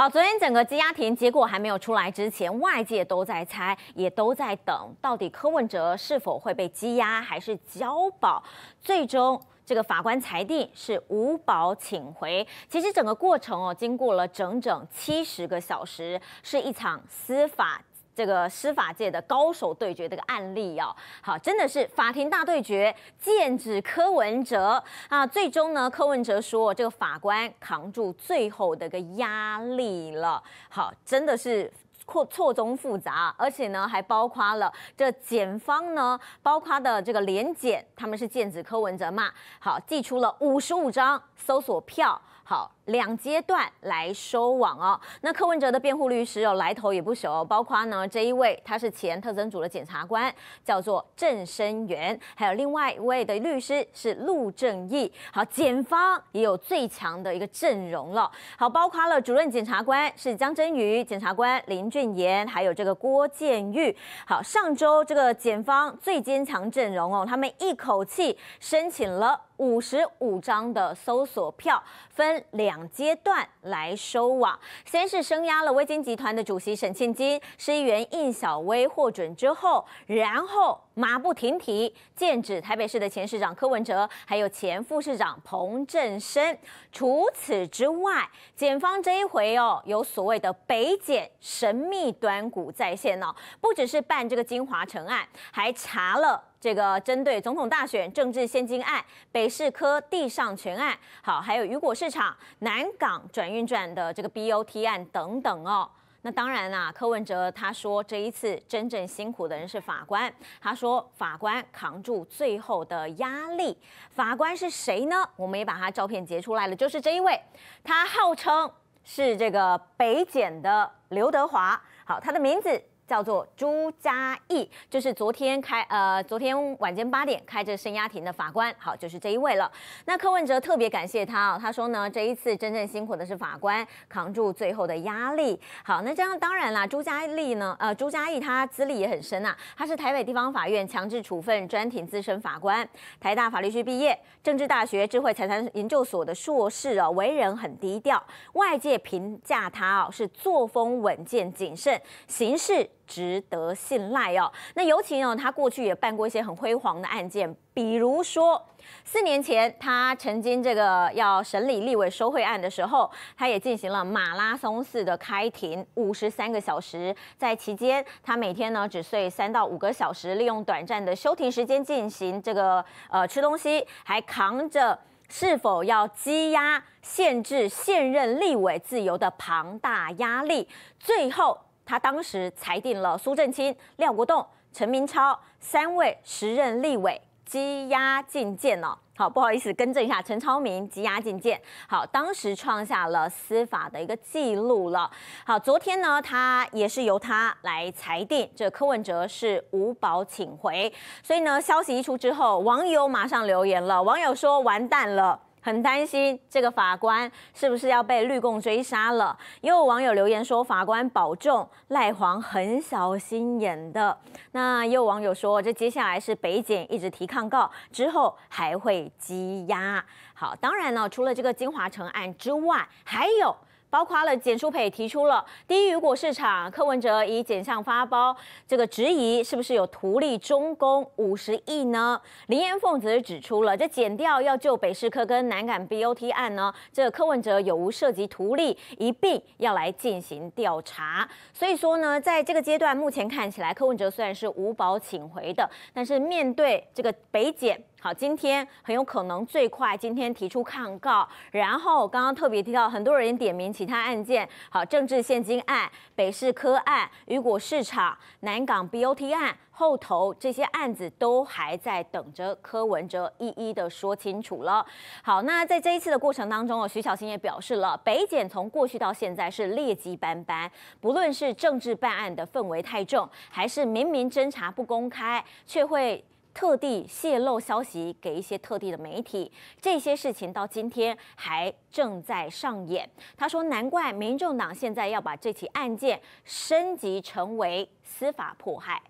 好，昨天整个羁押庭结果还没有出来之前，外界都在猜，也都在等，到底柯文哲是否会被羁押，还是交保？最终这个法官裁定是无保请回。其实整个过程哦，经过了整整七十个小时，是一场司法。这个司法界的高手对决这个案例哦，好，真的是法庭大对决，剑指柯文哲啊！最终呢，柯文哲说这个法官扛住最后的个压力了，好，真的是错错综复杂，而且呢还包括了这检方呢，包括的这个联检，他们是剑指柯文哲嘛，好，寄出了五十五张搜索票，好。两阶段来收网哦。那柯文哲的辩护律师哦，来头也不小哦，包括呢这一位他是前特侦组的检察官，叫做郑生元，还有另外一位的律师是陆正义。好，检方也有最强的一个阵容了。好，包括了主任检察官是江真瑜，检察官林俊言，还有这个郭建玉。好，上周这个检方最坚强阵容哦，他们一口气申请了五十五张的搜索票，分两。阶段来收网，先是声押了微金集团的主席沈庆金，市议员应小薇获准之后，然后马不停蹄，剑指台北市的前市长柯文哲，还有前副市长彭振声。除此之外，检方这一回哦，有所谓的北检神秘端股在线哦，不只是办这个金华城案，还查了。这个针对总统大选政治现金案、北市科地上权案，好，还有雨果市场、南港转运站的这个 BOT 案等等哦。那当然啦，柯文哲他说这一次真正辛苦的人是法官，他说法官扛住最后的压力。法官是谁呢？我们也把他照片截出来了，就是这一位，他号称是这个北检的刘德华，好，他的名字。叫做朱家义，就是昨天开呃，昨天晚间八点开这声押庭的法官，好，就是这一位了。那柯文哲特别感谢他哦，他说呢，这一次真正辛苦的是法官，扛住最后的压力。好，那这样当然啦，朱家义呢，呃，朱家义他资历也很深呐，他是台北地方法院强制处分专庭资深法官，台大法律系毕业，政治大学智慧财产研究所的硕士哦，为人很低调，外界评价他哦是作风稳健谨慎，行事。值得信赖哦。那尤其呢，他过去也办过一些很辉煌的案件，比如说四年前他曾经这个要审理立委收贿案的时候，他也进行了马拉松式的开庭五十三个小时，在期间他每天呢只睡三到五个小时，利用短暂的休庭时间进行这个呃吃东西，还扛着是否要羁押、限制现任立委自由的庞大压力，最后。他当时裁定了苏正清、廖国栋、陈明超三位时任立委羁押禁见了。好，不好意思，更正一下，陈超明羁押禁见。好，当时创下了司法的一个记录了。好，昨天呢，他也是由他来裁定，这柯文哲是无保请回。所以呢，消息一出之后，网友马上留言了，网友说完蛋了。很担心这个法官是不是要被绿共追杀了？也有网友留言说，法官保重，赖黄很小心眼的。那也有网友说，这接下来是北检一直提抗告，之后还会羁押。好，当然呢，除了这个金华城案之外，还有。包括了简书培提出了第一雨果市场，柯文哲以简项发包，这个质疑是不是有图利中公五十亿呢？林延凤则是指出了这减掉要就北市科跟南港 BOT 案呢，这个柯文哲有无涉及图利，一并要来进行调查。所以说呢，在这个阶段，目前看起来柯文哲虽然是无保请回的，但是面对这个北检。好，今天很有可能最快今天提出抗告，然后刚刚特别提到很多人点名其他案件，好，政治现金案、北市科案、雨果市场、南港 BOT 案，后头这些案子都还在等着柯文哲一一的说清楚了。好，那在这一次的过程当中哦，徐小新也表示了，北检从过去到现在是劣迹斑斑，不论是政治办案的氛围太重，还是明明侦查不公开，却会。特地泄露消息给一些特地的媒体，这些事情到今天还正在上演。他说：“难怪民众党现在要把这起案件升级成为司法迫害。”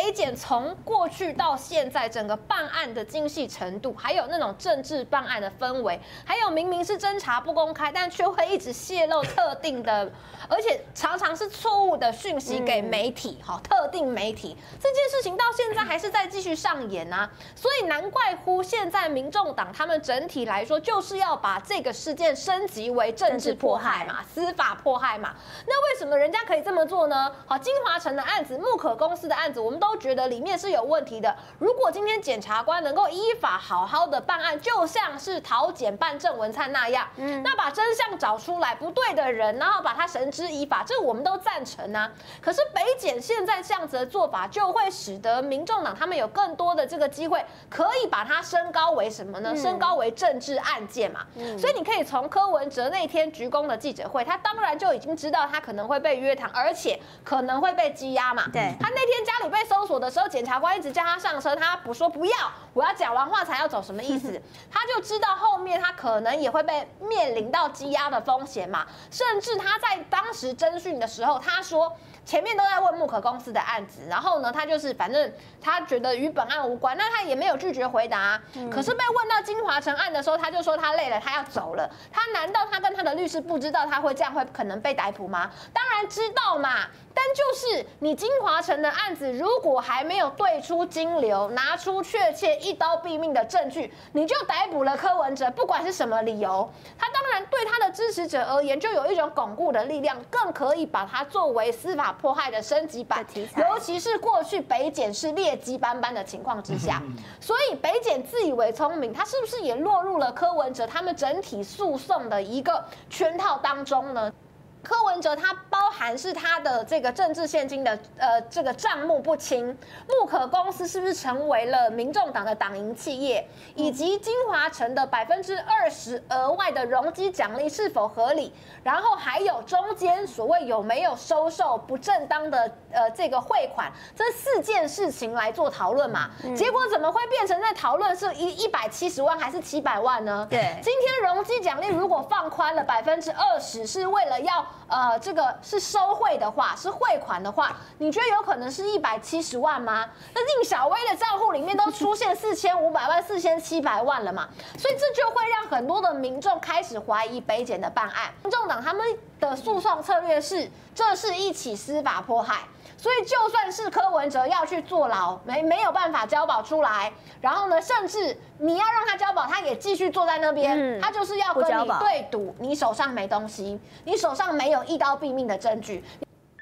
北检从过去到现在，整个办案的精细程度，还有那种政治办案的氛围，还有明明是侦查不公开，但却会一直泄露特定的，而且常常是错误的讯息给媒体，哈，特定媒体这件事情到现在还是在继续上演啊，所以难怪乎现在民众党他们整体来说就是要把这个事件升级为政治迫害嘛，司法迫害嘛，那为什么人家可以这么做呢？好，金华城的案子，木可公司的案子，我们都。都觉得里面是有问题的。如果今天检察官能够依法好好的办案，就像是陶检办郑文灿那样，嗯，那把真相找出来，不对的人，然后把他绳之以法，这我们都赞成啊。可是北检现在这样子的做法，就会使得民众党他们有更多的这个机会，可以把它升高为什么呢？升高为政治案件嘛。所以你可以从柯文哲那天鞠躬的记者会，他当然就已经知道他可能会被约谈，而且可能会被羁押嘛。对，他那天家里被搜。搜索的时候，检察官一直叫他上车，他不说不要，我要讲完话才要走，什么意思？他就知道后面他可能也会被面临到羁押的风险嘛。甚至他在当时侦讯的时候，他说前面都在问木可公司的案子，然后呢，他就是反正他觉得与本案无关，那他也没有拒绝回答。可是被问到金华城案的时候，他就说他累了，他要走了。他难道他跟他的律师不知道他会这样会可能被逮捕吗？当然知道嘛。但就是你金华城的案子，如果还没有对出金流，拿出确切一刀毙命的证据，你就逮捕了柯文哲，不管是什么理由，他当然对他的支持者而言，就有一种巩固的力量，更可以把它作为司法迫害的升级版。尤其是过去北检是劣迹斑斑的情况之下，所以北检自以为聪明，他是不是也落入了柯文哲他们整体诉讼的一个圈套当中呢？柯文哲他包含是他的这个政治现金的呃这个账目不清，木可公司是不是成为了民众党的党营企业，以及金华城的百分之二十额外的容积奖励是否合理？然后还有中间所谓有没有收受不正当的呃这个汇款，这四件事情来做讨论嘛？结果怎么会变成在讨论是一一百七十万还是七百万呢？对，今天容积奖励如果放宽了百分之二十，是为了要。呃，这个是收汇的话，是汇款的话，你觉得有可能是一百七十万吗？那宁小薇的账户里面都出现四千五百万、四千七百万了嘛？所以这就会让很多的民众开始怀疑北检的办案。民众党他们的诉讼策略是，这是一起司法迫害。所以就算是柯文哲要去坐牢，没没有办法交保出来，然后呢，甚至你要让他交保，他也继续坐在那边，他就是要跟你对赌，你手上没东西，你手上没有一刀毙命的证据。